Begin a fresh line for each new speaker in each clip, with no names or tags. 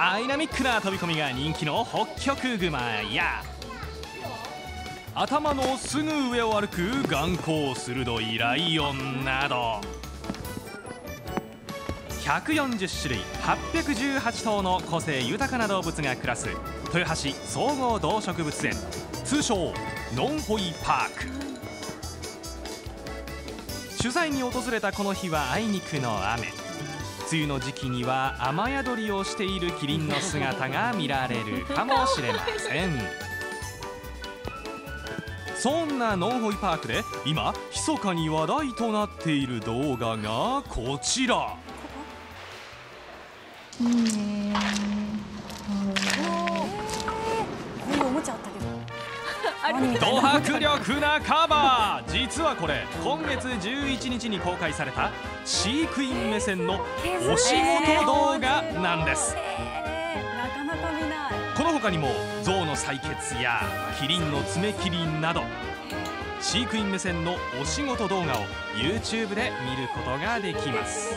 ダイナミックな飛び込みが人気のホッキョクグマや頭のすぐ上を歩く眼光鋭いライオンなど140種類818頭の個性豊かな動物が暮らす豊橋総合動植物園通称ノンホイパーク。取材に訪れたこの日はあいにくの雨。梅雨の時期には雨宿りをしているキリンの姿が見られるかもしれません。そんなノンホイパークで今密かに話題となっている動画がこちら。
いいね
ド迫力なカバー。実はこれ今月11日に公開された飼育員目線のお仕事動画なんです。この他にも象の採血やキリンの爪切りなど飼育員目線のお仕事動画を YouTube で見ることができます。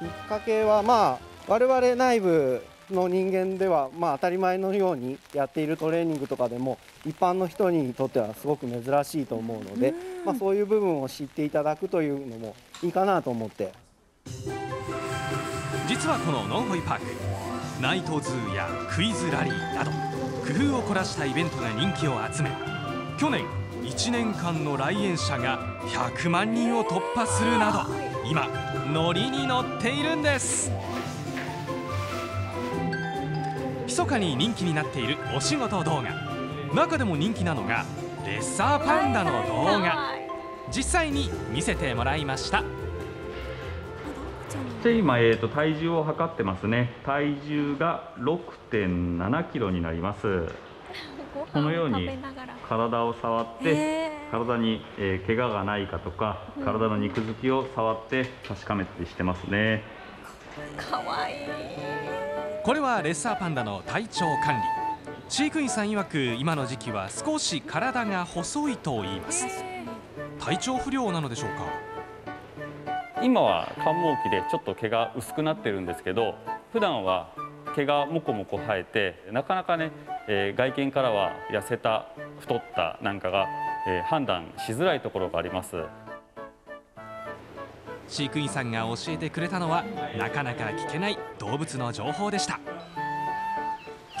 きっかけはまあ我々内部の人間ではまあ当たり前のようにやっているトレーニングとかでも一般の人にとってはすごく珍しいと思うので、まあ、そういう部分を知っていただくというのもいいかなと思って。
実はこののんほいパークナイトズーやクイズラリーなど工夫を凝らしたイベントが人気を集め去年1年間の来園者が100万人を突破するなど今ノリに乗っているんです密かに人気になっているお仕事動画。中でも人気なのがレッサーパンダの動画。実際に見せてもらいました。
で今、えー、と体重を測ってますね。体重が6.7キロになります。このように体を触って体に、えー、怪我がないかとか体の肉付きを触って確かめてしてますね。
かわいい
これはレッサーパンダの体調管理。飼育員さん曰く今の時期は少し体が細いと言います。体調不良なのでしょうか？
今は寒毛期でちょっと毛が薄くなってるんですけど普段は毛がもこもこ生えてなかなかね、えー外見からは痩せた太ったなんかが、えー判断しづらいところがあります。
飼育員さんが教えてくれたのはなかなか聞けない動物の情報でした。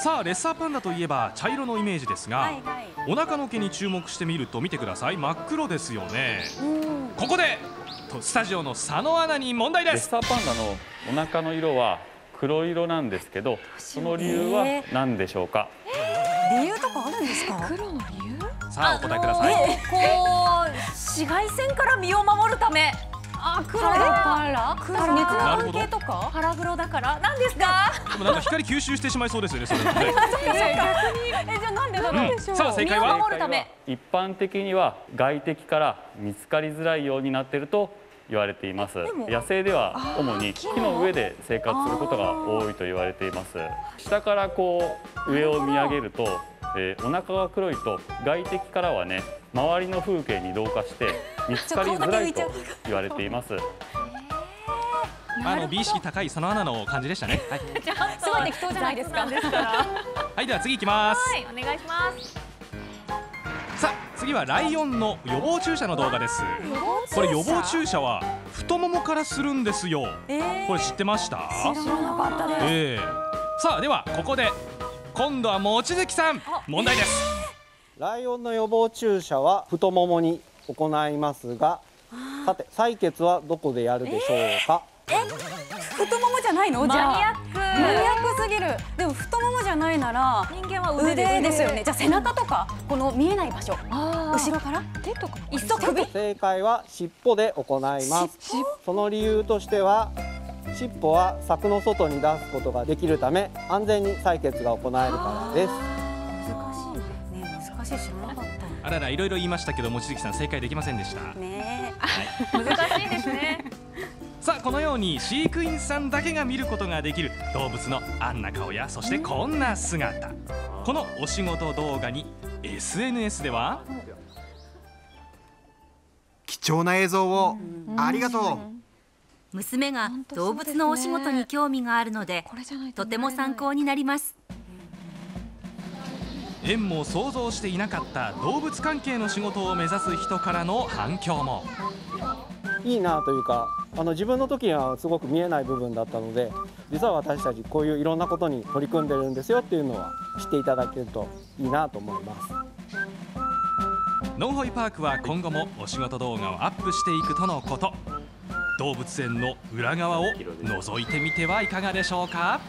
さあレッサーパンダといえば茶色のイメージですが、
はいはい。
お腹の毛に注目してみると見てください。真っ黒ですよね。
うん。
ここでとスタジオの佐野アナに問題
レッ
です
サーパンダのお腹の色は黒色なんですけどその理由は何でしょうか？
理由とかあるんですか？
黒の理由？
さあお答えください。
えこう紫外線から身を守るため
あ黒。
だ
だ
から。
黒。
熱の関係とか？
腹黒だから。何ですか？
でもなんか光吸収してしまいそうですよねそれ。ね
えじゃあなんでだろう、
う？ん。さあ正解は？
身を守るため。
一般的には外敵から見つかりづらいようになっていると言われています。
も。
野生では主に木の上で生活することが多いと言われています。下からこう上を見上げると、えーお腹が黒いと外敵からはね周りの風景に同化して 見つかりづらいと言われています。
あの美意識高い佐野アナの感じでしたね。はい、
すごい適当じゃないですか。
はい、では次いきます。
はいお願いします。
さあ次はライオンの予防注射の動画です。これ予防注射は太ももからするんですよ。
えー。
これ知ってました？
知らなかったです。
ええさあではここで今度は望月さん。問題です。
ライオンの予防注射は太ももに行いますがさて採血はどこでやるでしょうか、
太ももじゃないの？じゃあ。
マニアック
マニアックすぎる。でも太ももじゃないなら
人間は腕
腕
です
ですよね。じゃあ背中とかこの見えない場所。
あ
後ろから？
手とかも。
いっそ首？
正解は尻尾で行います。その理由としては尻尾は柵の外に出すことができるため安全に採血が行えるからです。
難しいね。難しい知らなかった。
あららいろいろ言いましたけど望月さん正解できませんでした。
ね
難しいですね。
さあこのように飼育員さんだけが見ることができる動物のあんな顔やそしてこんな姿。このお仕事動画に SNS では
貴重な映像をありがとう娘が動物のお仕事に興味があるのでとても参考になります。
縁も想像していなかった動物関係の仕事を目指す人からの反響も。
いいなというかあの自分の時にはすごく見えない部分だったので実は私たちこういういろんなことに取り組んでるんですよっていうのは知っていただけるといいなと思います。
ノンホイパークは今後もお仕事動画をアップしていくとのこと動物園の裏側を覗いてみてはいかがでしょうか？